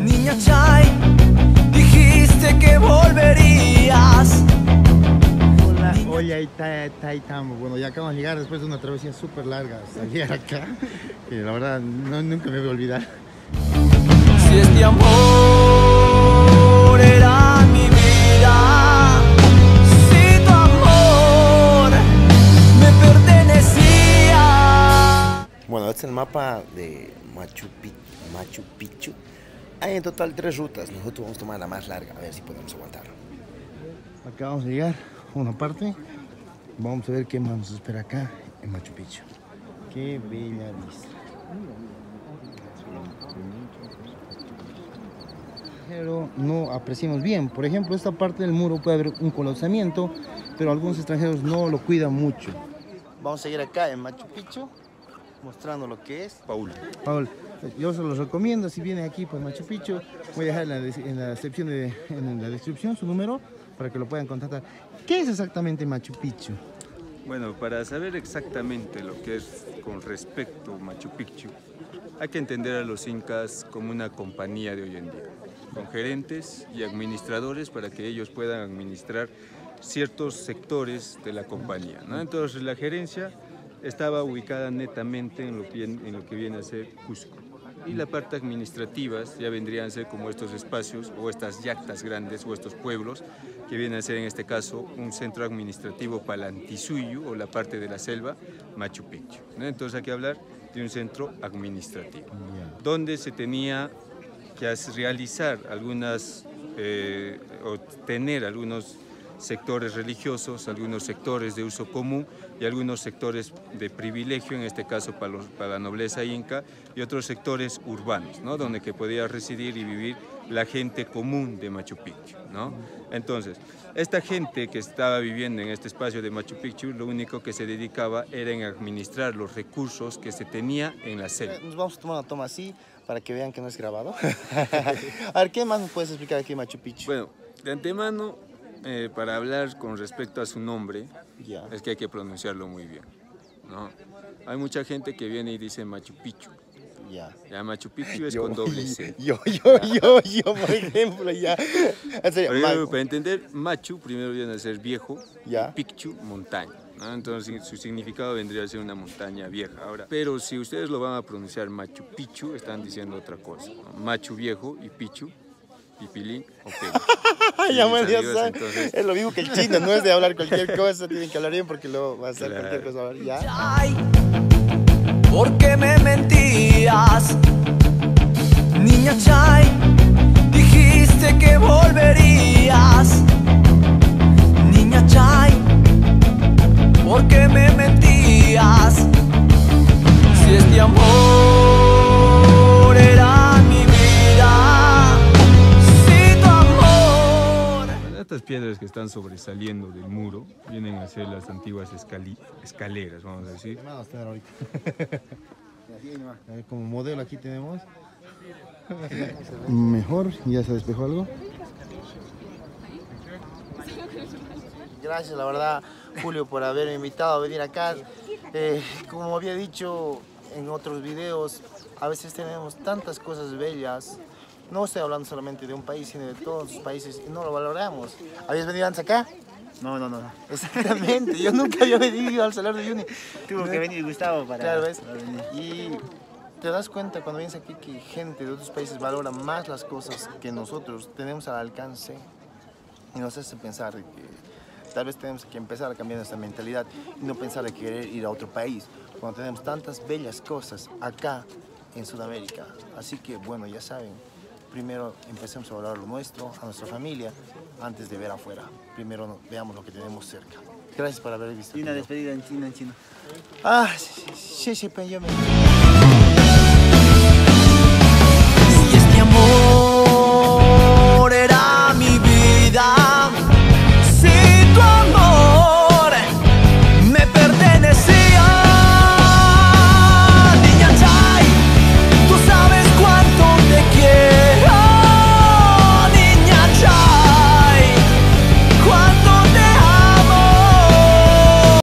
Niña Chay, dijiste que volverías. Hola, está, ahí estamos. Bueno, ya acabamos de llegar después de una travesía súper larga hasta llegar acá. Que la verdad no, nunca me voy a olvidar. Si este amor el mapa de Machu, Pi- Machu Picchu. Hay en total tres rutas. Nosotros vamos a tomar la más larga, a ver si podemos aguantar. Acabamos de llegar a una parte. Vamos a ver qué más nos espera acá en Machu Picchu. Qué bella vista. Pero no apreciamos bien. Por ejemplo, esta parte del muro puede haber un colapsamiento, pero algunos extranjeros no lo cuidan mucho. Vamos a seguir acá en Machu Picchu, mostrando lo que es. Paul. Paul, yo se los recomiendo si vienen aquí por Machu Picchu. Voy a dejar en la, en la descripción de, en la descripción su número para que lo puedan contactar. ¿Qué es exactamente Machu Picchu? Bueno, para saber exactamente lo que es con respecto a Machu Picchu, hay que entender a los incas como una compañía de hoy en día, con gerentes y administradores para que ellos puedan administrar ciertos sectores de la compañía. ¿no? Entonces la gerencia estaba ubicada netamente en lo, que, en lo que viene a ser Cusco. Y la parte administrativa ya vendrían a ser como estos espacios o estas yactas grandes o estos pueblos que vienen a ser en este caso un centro administrativo Palantisuyu o la parte de la selva Machu Picchu. ¿no? Entonces hay que hablar de un centro administrativo donde se tenía que realizar algunas eh, o tener algunos sectores religiosos, algunos sectores de uso común y algunos sectores de privilegio, en este caso para, los- para la nobleza inca, y otros sectores urbanos, ¿no? donde que podía residir y vivir la gente común de Machu Picchu. ¿no? Entonces, esta gente que estaba viviendo en este espacio de Machu Picchu, lo único que se dedicaba era en administrar los recursos que se tenía en la selva. Nos vamos a tomar una toma así para que vean que no es grabado. a ver, ¿qué más nos puedes explicar aquí en Machu Picchu? Bueno, de antemano, eh, para hablar con respecto a su nombre, Ya. es que hay que pronunciarlo muy bien. ¿no? Hay mucha gente que viene y dice Machu Picchu. Ya. Machu Picchu es con doble C. Yo, yo, yo, yo, por ejemplo, ya. En serio, para entender, Machu primero viene a ser viejo, Ya. y Picchu montaña. ¿no? Entonces su significado vendría a ser una montaña vieja. Ahora, pero si ustedes lo van a pronunciar Machu Picchu, están diciendo otra cosa. ¿no? Machu viejo y Picchu, pipilín o pelo. Ay, ya, amigos, saben. entonces- Es lo mismo que el chino, no es de hablar cualquier cosa, tienen que hablar bien porque luego va a ser Claro. cualquier cosa. Ya. Chay, ¿por qué me mentías? Niña Chay, dijiste que volverías. Niña Chay, ¿por qué me mentías? Si este amor piedras que están sobresaliendo del muro vienen a ser las antiguas escali- escaleras, vamos a decir. Vamos a tener ahorita. Como modelo aquí tenemos. Mejor, ya se despejó algo. Gracias, la verdad, Julio, por haberme invitado a venir acá. Eh, como había dicho en otros videos, a veces tenemos tantas cosas bellas. No estoy hablando solamente de un país, sino de todos los países y no lo valoramos. ¿Habías venido antes acá? No, no, no. Exactamente, yo nunca había venido al Salar de Uyuni. Tuvo que venir Gustavo para, Claro, ¿ves? Y te das cuenta cuando vienes aquí que gente de otros países valora más las cosas que nosotros tenemos al alcance y nos hace pensar que tal vez tenemos que empezar a cambiar nuestra mentalidad y no pensar de querer ir a otro país cuando tenemos tantas bellas cosas acá en Sudamérica. Así que bueno, ya saben, primero empecemos a valorar lo nuestro, a nuestra familia, antes de ver afuera. Primero veamos lo que tenemos cerca. Gracias por haber visto. Y una despedida en chino, en chino. Ah, sí, sí, sí, sí, pero yo me... Si este amor